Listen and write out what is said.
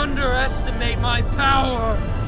underestimate my power!